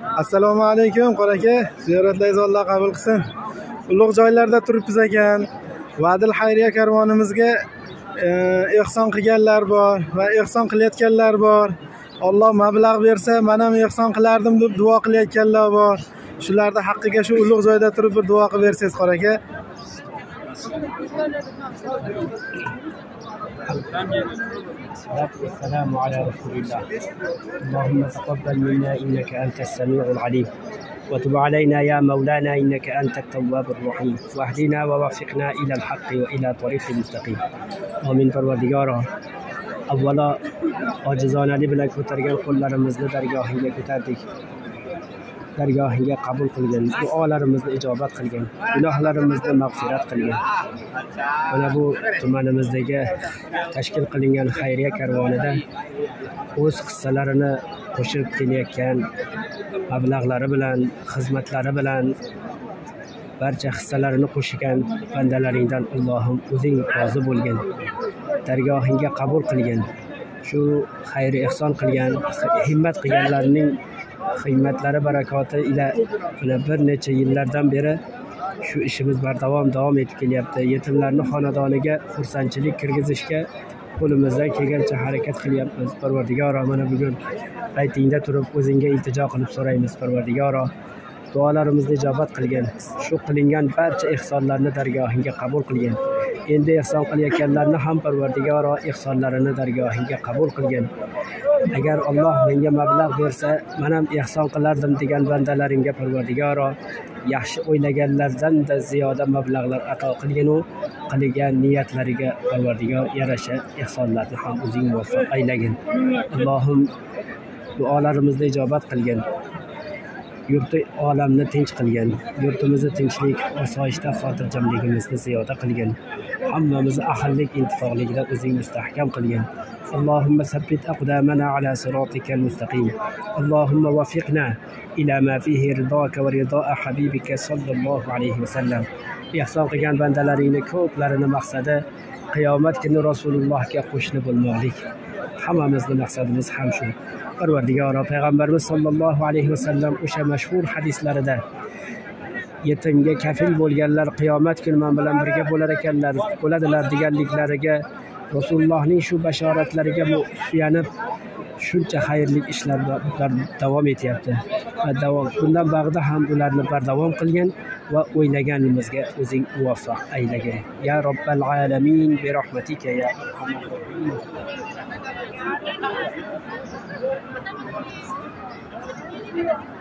assalomu alaykum qora aka ziyoratlaringizni alloh qabul qilsin. Ulug' joylarda turibmiz ekan. Vadil xayriya karvonimizga e, ehson qilganlar bor va ehson qilayotganlar bor. Olloh mablag' bersa man ham ehson qilardim deb duo qilayotganlar bor. Shularni haqqiga shu ulug' joyda turib bir duo qilib bersangiz qora aka والصلاة والسلام على رسول الله. اللهم تقبل منا إنك أنت السميع العليم. وتب علينا يا مولانا إنك أنت التواب الرحيم. واهدنا ووفقنا إلى الحق وإلى طريق المستقيم آمين. پروردگارا avvalo ojizonalik bilan ko'targan qo'llarimizni dargohingga ko'tardik dargohingga qabul qilgin duolarimizni ijobat qilgin gunohlarimizni mag'firat qilgin mana bu tumanimizdagi tashkil qilingan xayriya karvonida o'z hissalarini qo'shib kelayotgan mablag'lari bilan xizmatlari bilan barcha hissalarini qo'shgan bandalaringdan allohim o'zing rozi bo'lgin dargohingga qabul qilgin. Shu xayr ehson qilgan himmat qilganlarning himmatlari barakoti ila bir necha yillardan beri shu ishimiz bardavom davom etib kelyapti. Yetimlarni xonadoniga xursandchilik kirgizishga qo'limizdan kelgancha harakat qilyapmiz. Parvardigoro mana bugun paytingda turib o'zingga iltijo qilib so'raymiz parvardigoro. Duolarimizni ijobat qilgin. Shu qilingan barcha ehsonlarni dargohingga qabul qilgin. Endi ehson qilayotganlarni ham parvardigoro ehsonlarini dargohingga qabul qilgin. Agar olloh menga mablag' bersa man ham ehson qilardim degan bandalaringga parvardigoro yaxshi o'ylaganlardanda ziyoda mablag'lar ato qilginu qilgan niyatlariga parvardigor yarasha ehsonlarni ham o'zing muvaffaq aylagin. Allohim duolarimizni ijobat qilgin. yurti olamni tinch qilgin yurtimizni tinchlik osoyishta xotirjamligimizni ziyoda qilgin hammamizni ahillik intifoqligida o'zing mustahkam qilgin اللهم ثبت أقدامنا على صراطك المستقيم اللهم وفقنا إلى ما فيه رضاك ورضاء حبيبك صلى الله عليه وسلم ehson qilgan bandalaringni ko'plarini maqsadi qiyomat kuni rasulullohga qo'shni bo'lmoqlik Hammamizni maqsadimiz ham shu. Parvardigoro payg'ambarimiz sollallohu alayhi vasallam o'sha mashhur hadislarida yetimga kafil bo'lganlar qiyomat kuni man bilan birga bo'lar ekanlar bo'ladilar deganliklariga rasulullohning shu bashoratlariga suyanib shuncha xayrli ishlar davom etyapti. Va davom bundan bag'da ham ularni bardavom qilgin va o'ylaganimizga o'zing muvaffaq aylagin ya robbal alamin bi rahmatika ya Thank you.